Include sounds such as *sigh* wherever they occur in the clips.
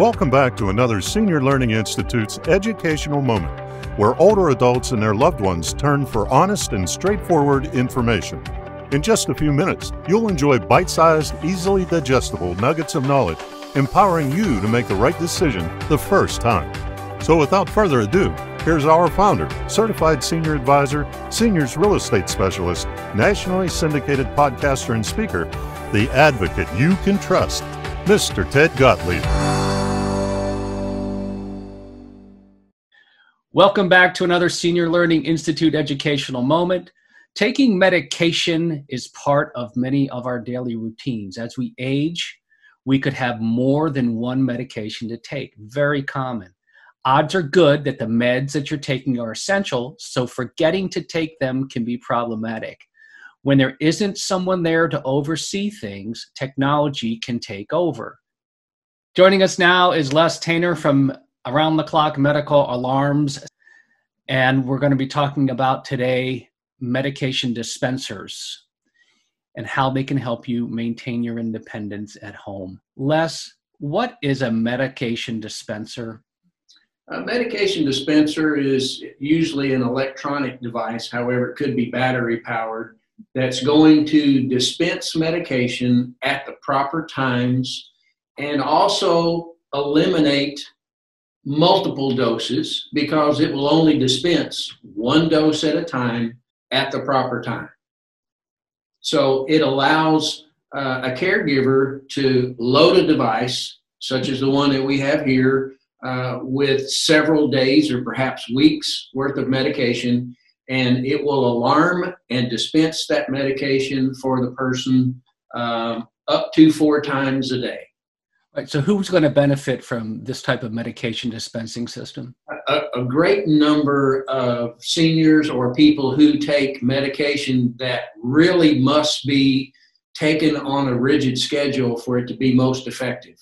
Welcome back to another Senior Learning Institute's educational moment, where older adults and their loved ones turn for honest and straightforward information. In just a few minutes, you'll enjoy bite sized, easily digestible nuggets of knowledge, empowering you to make the right decision the first time. So, without further ado, here's our founder, certified senior advisor, seniors real estate specialist, nationally syndicated podcaster and speaker, the advocate you can trust, Mr. Ted Gottlieb. Welcome back to another Senior Learning Institute educational moment. Taking medication is part of many of our daily routines. As we age, we could have more than one medication to take. Very common. Odds are good that the meds that you're taking are essential, so forgetting to take them can be problematic. When there isn't someone there to oversee things, technology can take over. Joining us now is Les Tainter from around the clock medical alarms. And we're going to be talking about today medication dispensers and how they can help you maintain your independence at home. Les, what is a medication dispenser? A medication dispenser is usually an electronic device, however, it could be battery powered, that's going to dispense medication at the proper times and also eliminate multiple doses because it will only dispense one dose at a time at the proper time. So it allows uh, a caregiver to load a device, such as the one that we have here, uh, with several days or perhaps weeks worth of medication, and it will alarm and dispense that medication for the person uh, up to four times a day. Right. So, who's going to benefit from this type of medication dispensing system? A, a, great number of seniors or people who take medication that really must be taken on a rigid schedule for it to be most effective.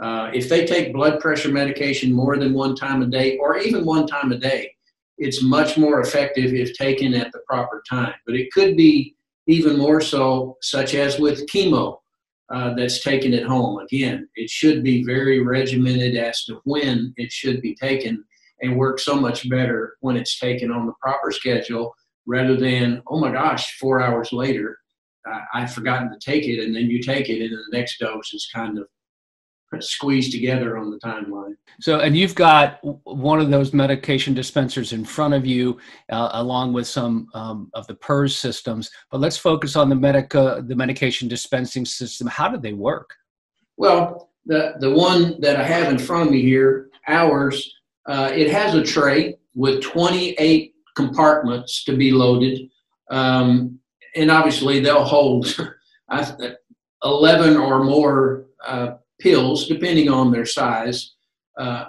Uh, if they take blood pressure medication more than one time a day, or even one time a day, it's much more effective if taken at the proper time. But it could be even more so, such as with chemo uh, that's taken at home. Again, it should be very regimented as to when it should be taken and work so much better when it's taken on the proper schedule rather than, oh my gosh, four hours later, I've forgotten to take it, and then you take it, and the next dose is kind of squeezed together on the timeline. So, and you've got one of those medication dispensers in front of you, uh, along with some um, of the PERS systems. But let's focus on the medica, the medication dispensing system. How do they work? Well, the the one that I have in front of me here, ours, uh, it has a tray with 28 compartments to be loaded, um, and obviously they'll hold *laughs* 11 or more uh, pills, depending on their size. Uh,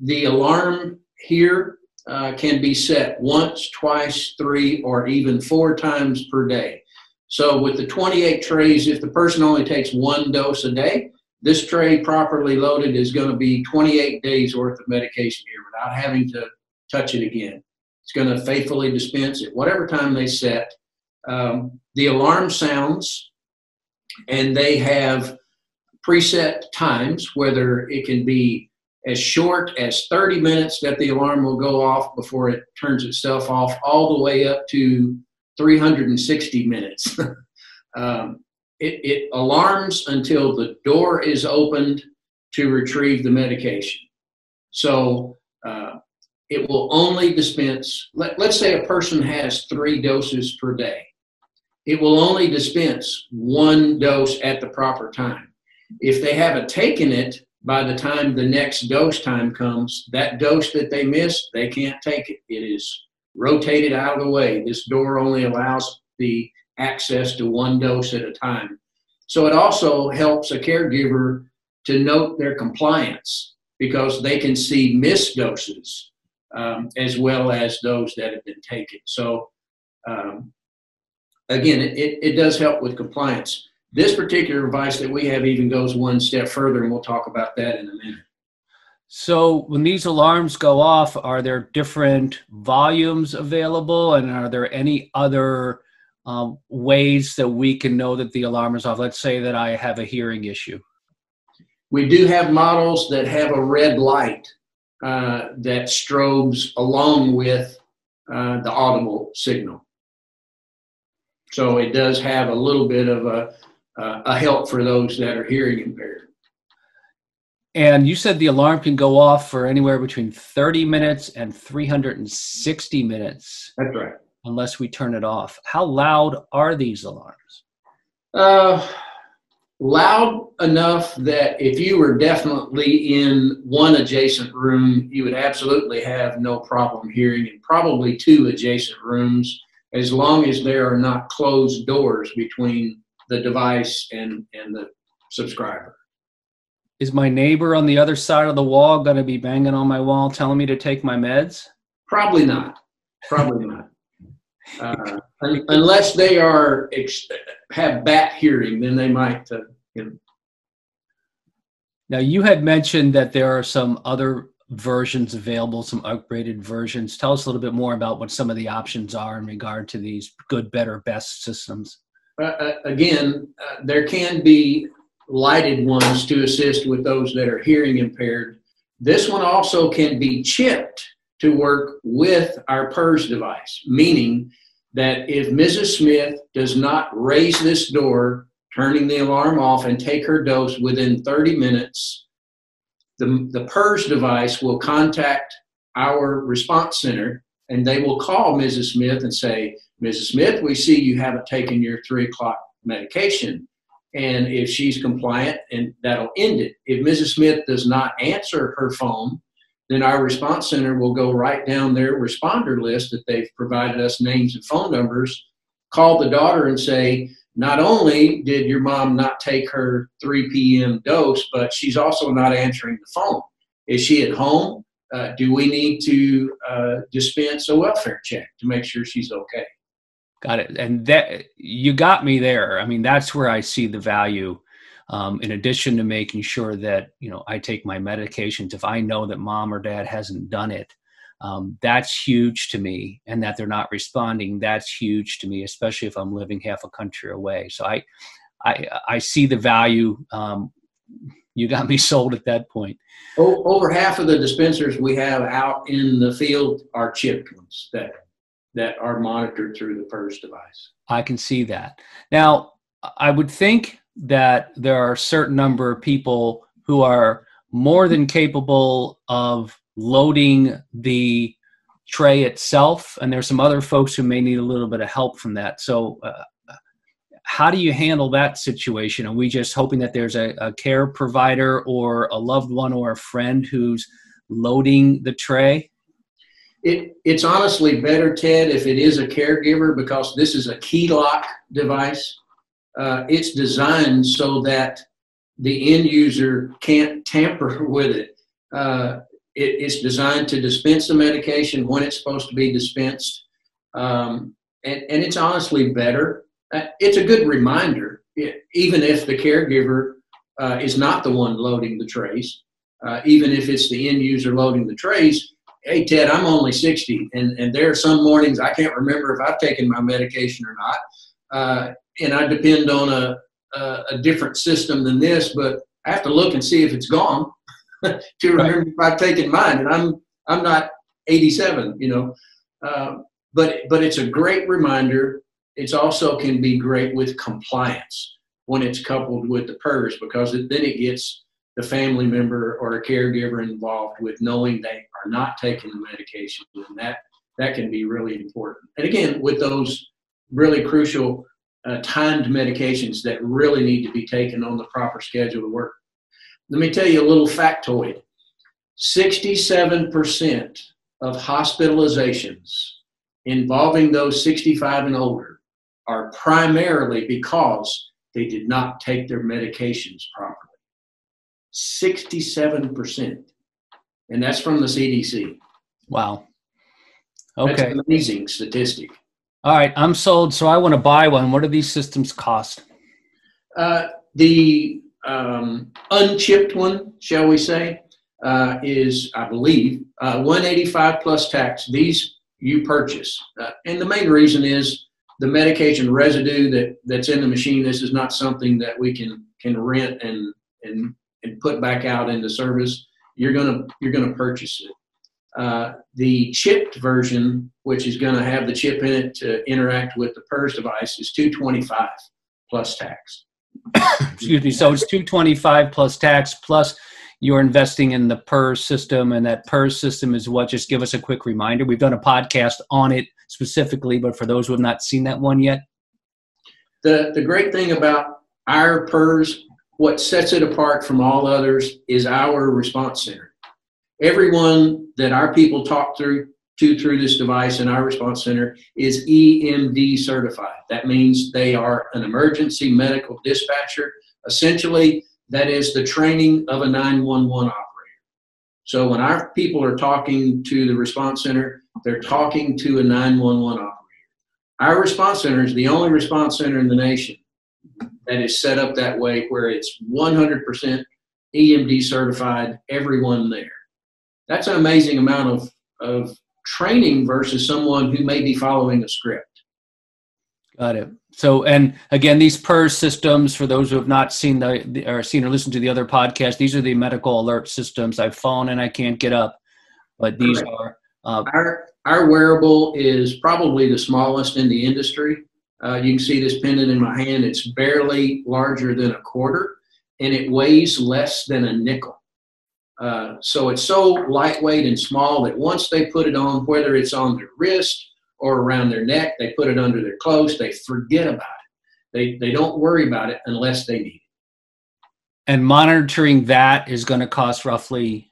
the alarm here uh, can be set once, twice, three, or even four times per day. So, with the 28 trays, if the person only takes one dose a day, this tray properly loaded is going to be 28 days worth of medication here without having to touch it again. It's going to faithfully dispense at whatever time they set. Um, the alarm sounds, and they have preset times, whether it can be as short as 30 minutes that the alarm will go off before it turns itself off, all the way up to 360 minutes. *laughs* um, it, it, alarms until the door is opened to retrieve the medication. So uh, it will only dispense, let, let's say a person has three doses per day. It will only dispense one dose at the proper time. If they haven't taken it by the time the next dose time comes, that dose that they missed, they can't take it. It is rotated out of the way. This door only allows the access to one dose at a time. So it also helps a caregiver to note their compliance because they can see missed doses um, as well as those that have been taken. So um, again, it, it does help with compliance. This particular device that we have even goes one step further, and we'll talk about that in a minute. So, when these alarms go off, are there different volumes available, and are there any other um, ways that we can know that the alarm is off? Let's say that I have a hearing issue. we do have models that have a red light uh, that strobes along with uh, the audible signal. So it does have a little bit of a, uh, a help for those that are hearing impaired. And you said the alarm can go off for anywhere between 30 minutes and 360 minutes. That's right. Unless we turn it off. How loud are these alarms? Uh, loud enough that if you were definitely in one adjacent room, you would absolutely have no problem hearing in probably two adjacent rooms, as long as there are not closed doors between the device and, and the subscriber. Is my neighbor on the other side of the wall going to be banging on my wall telling me to take my meds? Probably not. Probably not. Uh, unless they are ex- have bat hearing, then they might. Uh, you know. Now you had mentioned that there are some other versions available, some upgraded versions. Tell us a little bit more about what some of the options are in regard to these good, better, best systems. Uh, uh again, uh, there can be lighted ones to assist with those that are hearing impaired. This one also can be chipped to work with our PERS device, meaning that if Mrs. Smith does not raise this door, turning the alarm off and take her dose within 30 minutes, the, the PERS device will contact our response center and they will call Mrs. Smith and say, Mrs. Smith, we see you haven't taken your three o'clock medication. And if she's compliant, and that'll end it. If Mrs. Smith does not answer her phone, then our response center will go right down their responder list that they've provided us names and phone numbers, call the daughter and say, not only did your mom not take her 3 p.m. dose, but she's also not answering the phone. Is she at home? Uh, do we need to uh, dispense a welfare check to make sure she's okay? Got it. And that you got me there. I mean, that's where I see the value. Um, in addition to making sure that you know I take my medications, if I know that mom or dad hasn't done it, um, that's huge to me. And that they're not responding, that's huge to me, especially if I'm living half a country away. So I, I, I see the value. Um, you got me *laughs* sold at that point. Over half of the dispensers we have out in the field are chipped ones that that are monitored through the PERS device. I can see that. Now, I would think that there are a certain number of people who are more than capable of loading the tray itself, and there's some other folks who may need a little bit of help from that. So, uh, how do you handle that situation? Are we just hoping that there's a, a care provider or a loved one or a friend who's loading the tray? It, it's honestly better, Ted, if it is a caregiver because this is a key lock device. Uh, it's designed so that the end user can't tamper *laughs* with it. Uh, it. It's designed to dispense the medication when it's supposed to be dispensed. Um, and, and it's honestly better. Uh, it's a good reminder, it, even if the caregiver uh, is not the one loading the trays, uh, even if it's the end user loading the trays hey Ted, I'm only 60, and and there are some mornings I can't remember if I've taken my medication or not, uh, and I depend on a, a, a different system than this, but I have to look and see if it's gone *laughs* to remember right. if I've taken mine, and I'm I'm not 87, you know, uh, but but it's a great reminder. It's also can be great with compliance when it's coupled with the PERS because it, then it gets the family member or a caregiver involved with knowing they are not taking the medication, and that that can be really important. And again, with those really crucial uh, timed medications that really need to be taken on the proper schedule of work. Let me tell you a little factoid 67% of hospitalizations involving those 65 and older are primarily because they did not take their medications properly. 67%. And that's from the CDC. Wow. Okay. That's amazing statistic. All right, I'm sold. So I want to buy one. What do these systems cost? Uh, the um, unchipped one, shall we say, uh, is, I believe, uh, 185 plus tax. These you purchase. Uh, and the main reason is the medication residue that, that's in the machine. This is not something that we can, can rent and, and and put back out into service, you're gonna you're gonna purchase it. Uh, the chipped version, which is going to have the chip in it to interact with the PERS device, is 225 plus tax. Excuse me. So it's 225 plus tax plus you're investing in the PERS system, and that PERS system is what? Just give us a quick reminder. We've done a podcast on it specifically, but for those who have not seen that one yet, the the great thing about our PERS, what sets it apart from all others, is our response center everyone that our people talk through to through this device in our response center is EMD certified. That means they are an emergency medical dispatcher. Essentially, that is the training of a 911 operator. So when our people are talking to the response center, they're talking to a 911 operator. Our response center is the only response center in the nation that is set up that way where it's 100% EMD certified, everyone there that's an amazing amount of, of training versus someone who may be following a script. Got it. So, and again, these PERS systems, for those who have not seen the or seen or listened to the other podcast, these are the medical alert systems. I've fallen and I can't get up, but these Correct. are. Uh, our our wearable is probably the smallest in the industry. Uh, you can see this pendant in my hand. It's barely larger than a quarter, and it weighs less than a nickel. Uh, so it's so lightweight and small that once they put it on, whether it's on their wrist or around their neck, they put it under their clothes, they forget about it. They, they don't worry about it unless they need it. And monitoring that is going to cost roughly?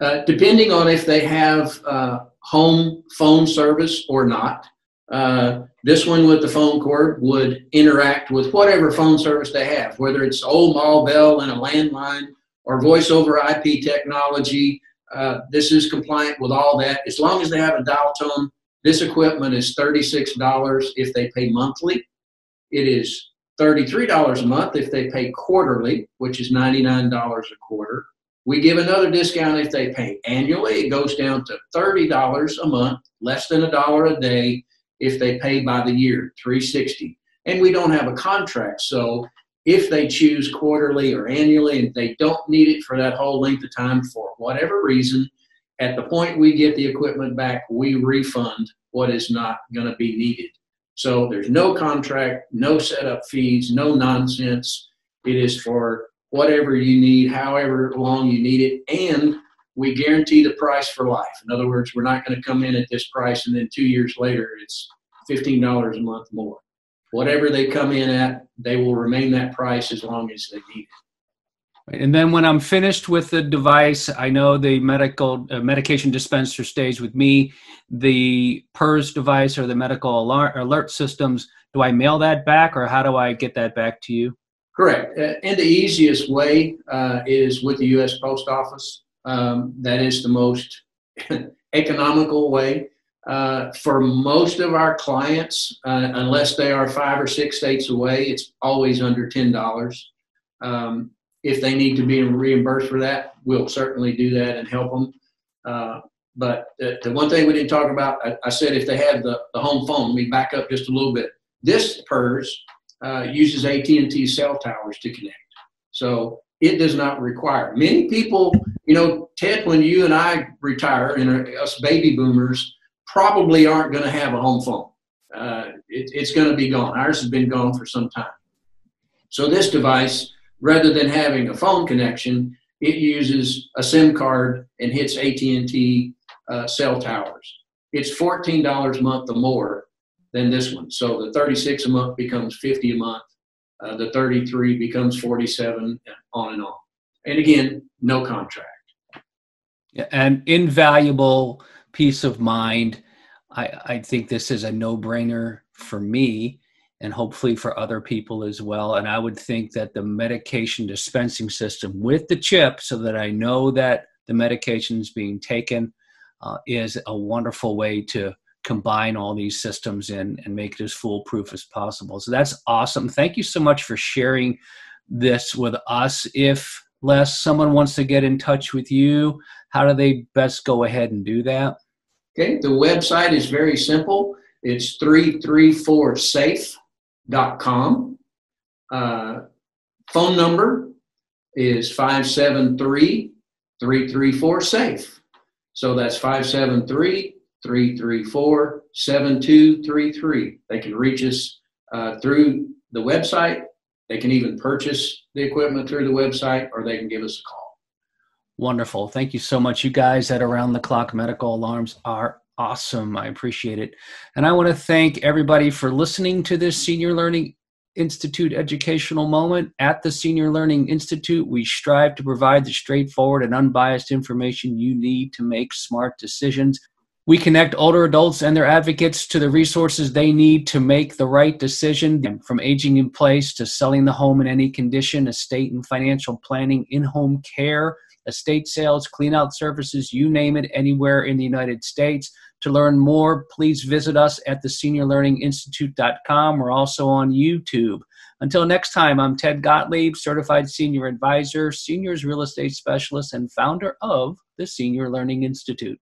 Uh, depending on if they have uh, home phone service or not. Uh, this one with the phone cord would interact with whatever phone service they have, whether it's old Ma Bell and a landline or voice over IP technology. Uh, this is compliant with all that. As long as they have a dial tone, this equipment is $36 if they pay monthly. It is $33 a month if they pay quarterly, which is $99 a quarter. We give another discount if they pay annually. It goes down to $30 a month, less than a dollar a day if they pay by the year, 360. And we don't have a contract, so if they choose quarterly or annually and they don't need it for that whole length of time for whatever reason, at the point we get the equipment back, we refund what is not going to be needed. So there's no contract, no setup fees, no nonsense. It is for whatever you need, however long you need it, and we guarantee the price for life. In other words, we're not going to come in at this price and then two years later it's $15 a month more whatever they come in at, they will remain that price as long as they need it. And then when I'm finished with the device, I know the medical uh, medication dispenser stays with me. The PERS device or the medical alert, alert systems, do I mail that back or how do I get that back to you? Correct. Uh, and the easiest way uh, is with the U.S. Post Office. Um, that is the most *laughs* economical way. Uh, for most of our clients, uh, unless they are five or six states away, it's always under ten dollars. Um, if they need to be reimbursed for that, we'll certainly do that and help them. Uh, but the, the, one thing we didn't talk about, I, I, said if they have the, the home phone, let me back up just a little bit. This PERS uh, uses AT&T cell towers to connect. So it does not require. Many people, you know, Ted, when you and I retire, and us baby boomers, probably aren't going to have a home phone. Uh, it, it's going to be gone. Ours has been gone for some time. So this device, rather than having a phone connection, it uses a SIM card and hits AT&T uh, cell towers. It's $14 a month or more than this one. So the 36 a month becomes 50 a month. Uh, the 33 becomes 47, on and on. And again, no contract. Yeah, and invaluable peace of mind. I, I think this is a no brainer for me and hopefully for other people as well. And I would think that the medication dispensing system with the chip, so that I know that the medication is being taken, uh, is a wonderful way to combine all these systems in and make it as foolproof as possible. So that's awesome. Thank you so much for sharing this with us. If Les, someone wants to get in touch with you, how do they best go ahead and do that? Okay, the website is very simple. It's 334safe.com. Uh, phone number is 573 334 SAFE. So that's 573 334 7233. They can reach us uh, through the website. They can even purchase the equipment through the website or they can give us a call. Wonderful. Thank you so much. You guys at Around the Clock Medical Alarms are awesome. I appreciate it. And I want to thank everybody for listening to this Senior Learning Institute educational moment. At the Senior Learning Institute, we strive to provide the straightforward and unbiased information you need to make smart decisions. We connect older adults and their advocates to the resources they need to make the right decision from aging in place to selling the home in any condition, estate and financial planning, in home care, estate sales, clean out services, you name it, anywhere in the United States. To learn more, please visit us at theseniorlearninginstitute.com. We're also on YouTube. Until next time, I'm Ted Gottlieb, Certified Senior Advisor, Seniors Real Estate Specialist, and founder of the Senior Learning Institute.